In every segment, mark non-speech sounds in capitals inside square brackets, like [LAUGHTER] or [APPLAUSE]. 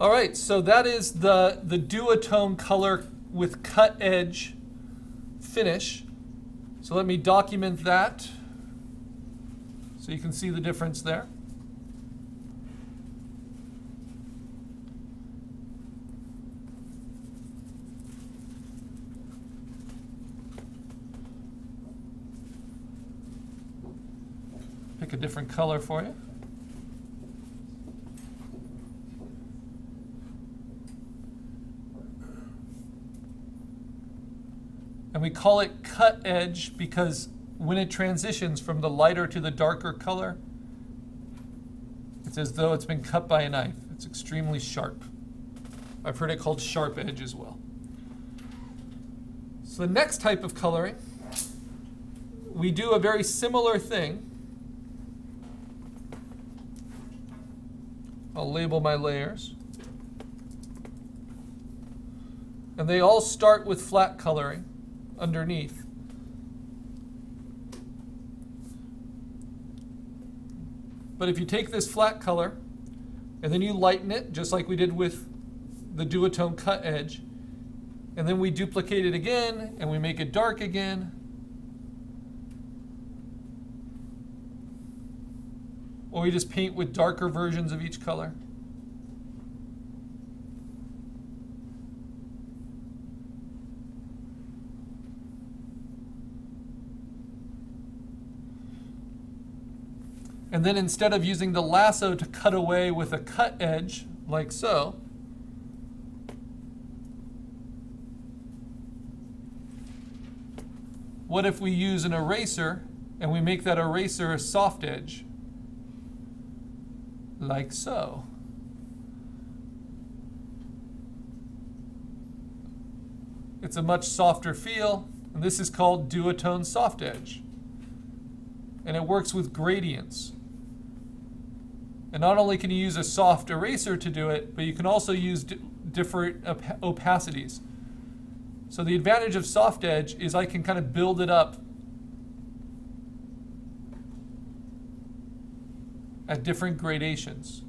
All right, so that is the, the duotone color with cut edge finish. So let me document that so you can see the difference there. Pick a different color for you. And we call it cut edge because when it transitions from the lighter to the darker color, it's as though it's been cut by a knife. It's extremely sharp. I've heard it called sharp edge as well. So the next type of coloring, we do a very similar thing. I'll label my layers. And they all start with flat coloring underneath. But if you take this flat color and then you lighten it, just like we did with the duotone cut edge, and then we duplicate it again and we make it dark again, or we just paint with darker versions of each color. And then instead of using the lasso to cut away with a cut edge, like so, what if we use an eraser and we make that eraser a soft edge, like so? It's a much softer feel, and this is called duotone soft edge. And it works with gradients. And not only can you use a soft eraser to do it, but you can also use different op opacities. So the advantage of soft edge is I can kind of build it up at different gradations.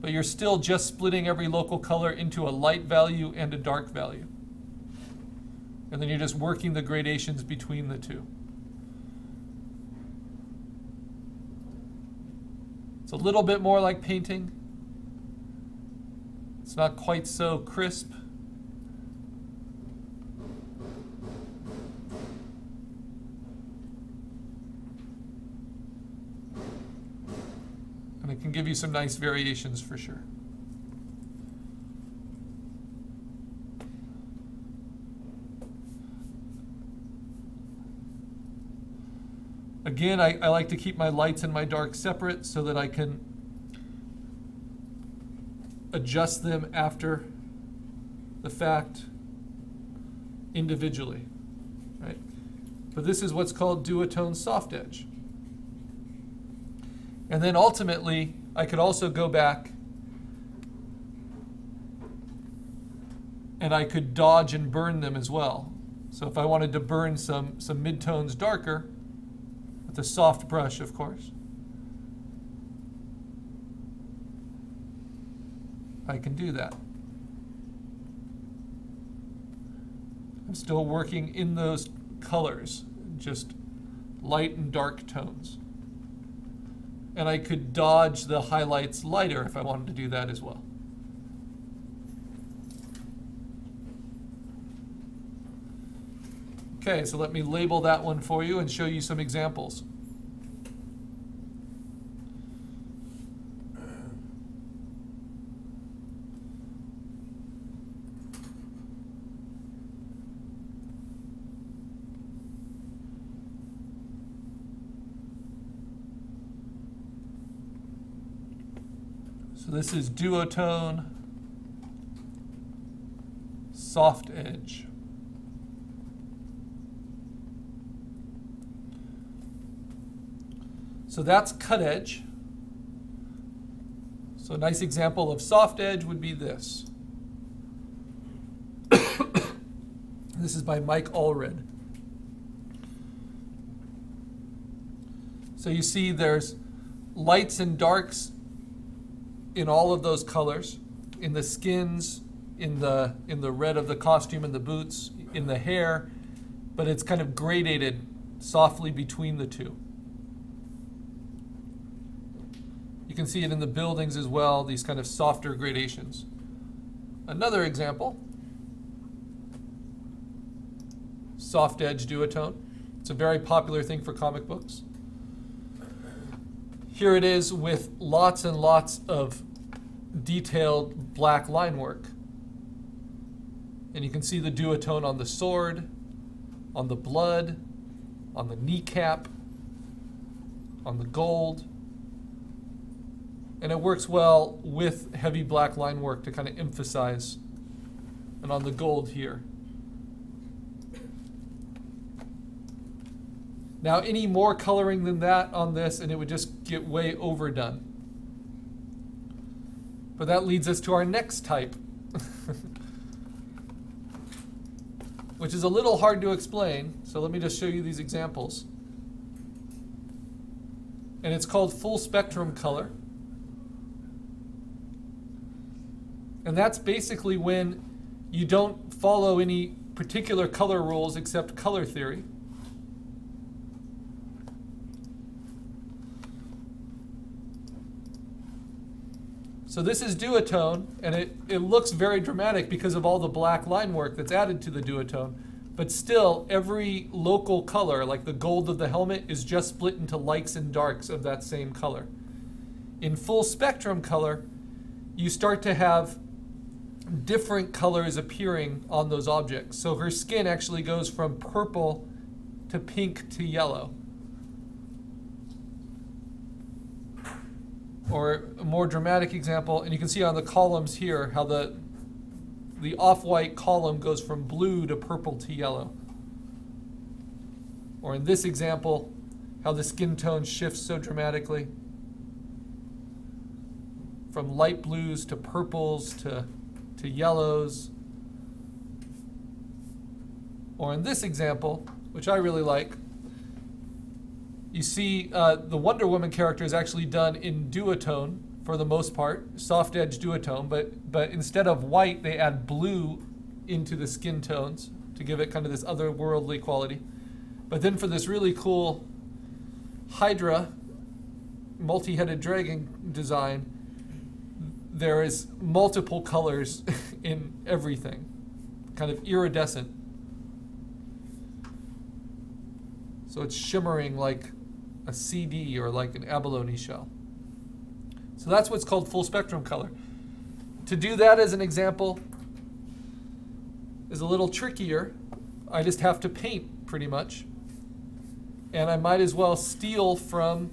But you're still just splitting every local color into a light value and a dark value. And then you're just working the gradations between the two. It's a little bit more like painting. It's not quite so crisp. And it can give you some nice variations for sure. Again, I, I like to keep my lights and my darks separate so that I can adjust them after the fact individually, right? But this is what's called duotone soft edge. And then ultimately, I could also go back and I could dodge and burn them as well. So if I wanted to burn some, some midtones darker, a soft brush, of course. I can do that. I'm still working in those colors, just light and dark tones. And I could dodge the highlights lighter if I wanted to do that as well. Okay, so let me label that one for you and show you some examples. So this is duotone, soft edge. So that's cut edge. So a nice example of soft edge would be this. [COUGHS] this is by Mike Allred. So you see there's lights and darks in all of those colors, in the skins, in the in the red of the costume and the boots, in the hair, but it's kind of gradated softly between the two. You can see it in the buildings as well, these kind of softer gradations. Another example, soft edge duotone. It's a very popular thing for comic books. Here it is with lots and lots of detailed black line work. And you can see the duotone on the sword, on the blood, on the kneecap, on the gold. And it works well with heavy black line work to kind of emphasize, and on the gold here. Now, any more coloring than that on this, and it would just get way overdone. But that leads us to our next type, [LAUGHS] which is a little hard to explain. So let me just show you these examples. And it's called full spectrum color. And that's basically when you don't follow any particular color rules except color theory. So this is duotone, and it, it looks very dramatic because of all the black line work that's added to the duotone. But still, every local color, like the gold of the helmet, is just split into lights and darks of that same color. In full spectrum color, you start to have different colors appearing on those objects. So her skin actually goes from purple to pink to yellow. or a more dramatic example, and you can see on the columns here how the, the off-white column goes from blue to purple to yellow. Or in this example, how the skin tone shifts so dramatically from light blues to purples to, to yellows. Or in this example, which I really like, you see uh, the Wonder Woman character is actually done in duotone for the most part, soft edge duotone, but, but instead of white, they add blue into the skin tones to give it kind of this otherworldly quality. But then for this really cool Hydra multi-headed dragon design, there is multiple colors [LAUGHS] in everything, kind of iridescent. So it's shimmering like a CD or like an abalone shell. So that's what's called full spectrum color. To do that as an example is a little trickier. I just have to paint pretty much. And I might as well steal from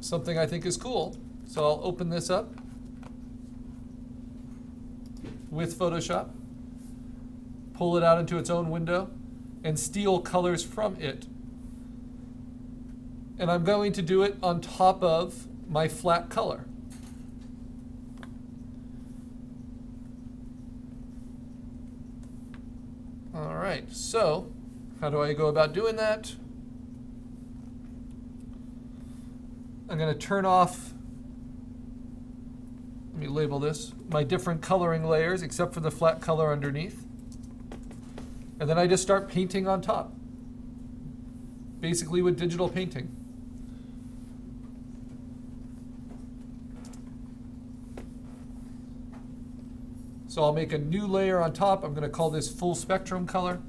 something I think is cool. So I'll open this up with Photoshop, pull it out into its own window, and steal colors from it and I'm going to do it on top of my flat color. All right, so how do I go about doing that? I'm going to turn off, me label this, my different coloring layers except for the flat color underneath. And then I just start painting on top, basically with digital painting. So I'll make a new layer on top. I'm going to call this full spectrum color.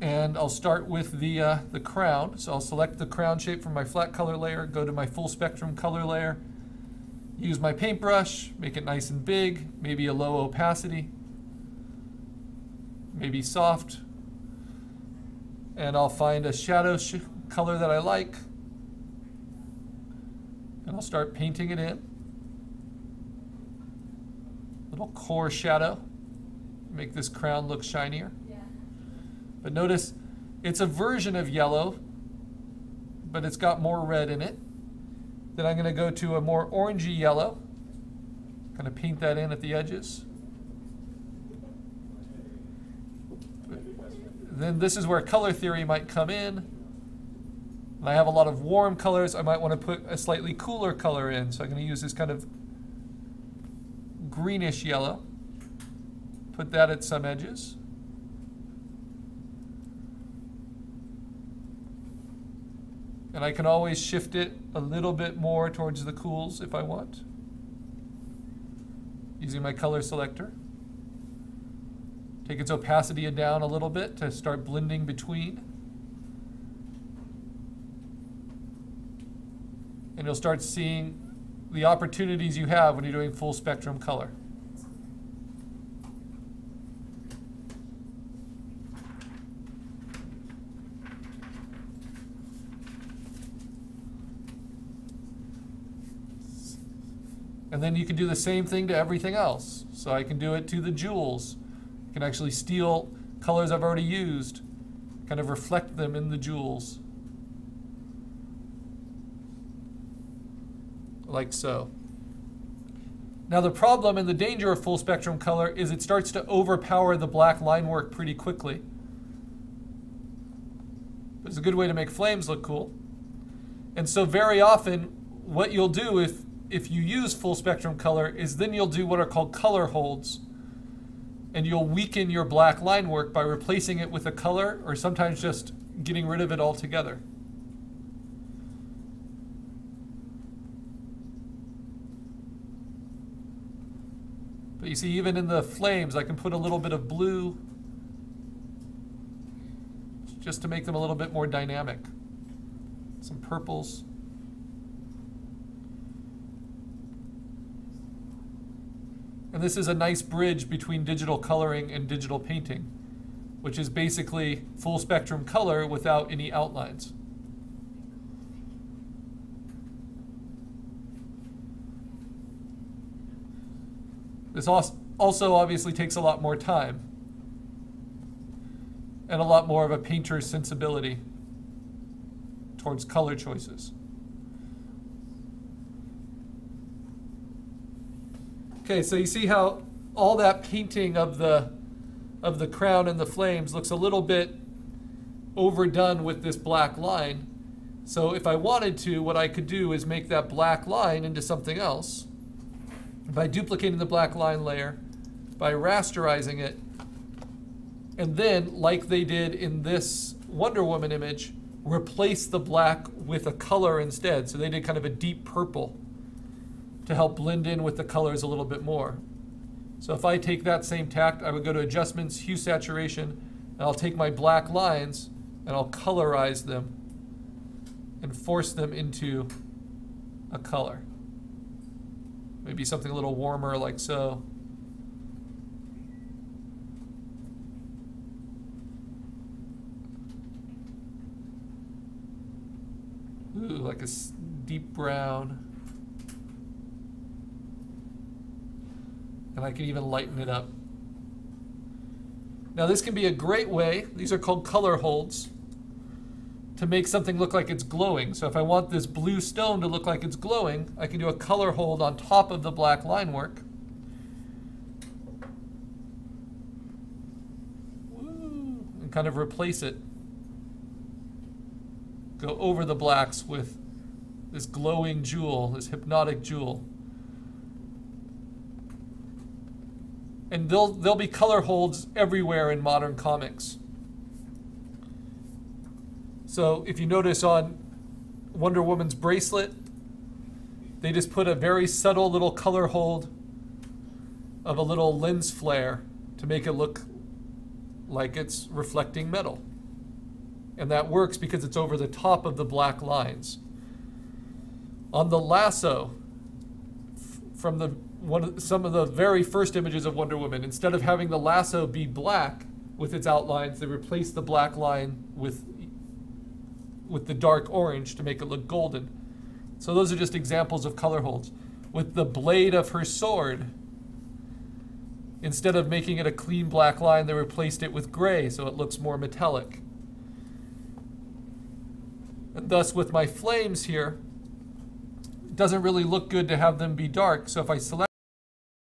And I'll start with the, uh, the crown. So I'll select the crown shape from my flat color layer, go to my full spectrum color layer, use my paintbrush, make it nice and big, maybe a low opacity, maybe soft, and I'll find a shadow sh color that I like. And I'll start painting it in. Little core shadow. Make this crown look shinier. Yeah. But notice it's a version of yellow, but it's got more red in it. Then I'm going to go to a more orangey yellow. Kind of paint that in at the edges. Then this is where color theory might come in. And I have a lot of warm colors. I might want to put a slightly cooler color in. So I'm going to use this kind of greenish yellow. Put that at some edges. And I can always shift it a little bit more towards the cools if I want. Using my color selector. Take its opacity down a little bit to start blending between. And you'll start seeing the opportunities you have when you're doing full spectrum color. And then you can do the same thing to everything else. So I can do it to the jewels. I can actually steal colors I've already used, kind of reflect them in the jewels. Like so. Now the problem and the danger of full spectrum color is it starts to overpower the black line work pretty quickly. But it's a good way to make flames look cool. And so very often what you'll do if if you use full spectrum color is then you'll do what are called color holds. And you'll weaken your black line work by replacing it with a color or sometimes just getting rid of it altogether. But you see, even in the flames, I can put a little bit of blue just to make them a little bit more dynamic. Some purples. This is a nice bridge between digital coloring and digital painting, which is basically full spectrum color without any outlines. This also obviously takes a lot more time and a lot more of a painter's sensibility towards color choices. Okay, so you see how all that painting of the of the crown and the flames looks a little bit overdone with this black line. So if I wanted to, what I could do is make that black line into something else by duplicating the black line layer, by rasterizing it, and then, like they did in this Wonder Woman image, replace the black with a color instead. So they did kind of a deep purple to help blend in with the colors a little bit more. So if I take that same tact, I would go to Adjustments, Hue Saturation, and I'll take my black lines and I'll colorize them and force them into a color. Maybe something a little warmer like so. Ooh, like a deep brown. And I can even lighten it up. Now this can be a great way, these are called color holds, to make something look like it's glowing. So if I want this blue stone to look like it's glowing, I can do a color hold on top of the black line work. And kind of replace it. Go over the blacks with this glowing jewel, this hypnotic jewel. And there'll, there'll be color holds everywhere in modern comics. So if you notice on Wonder Woman's bracelet, they just put a very subtle little color hold of a little lens flare to make it look like it's reflecting metal. And that works because it's over the top of the black lines. On the lasso, from the one of, some of the very first images of Wonder Woman, instead of having the lasso be black with its outlines, they replaced the black line with with the dark orange to make it look golden. So those are just examples of color holds. With the blade of her sword, instead of making it a clean black line, they replaced it with gray so it looks more metallic. And thus with my flames here, it doesn't really look good to have them be dark. So if I select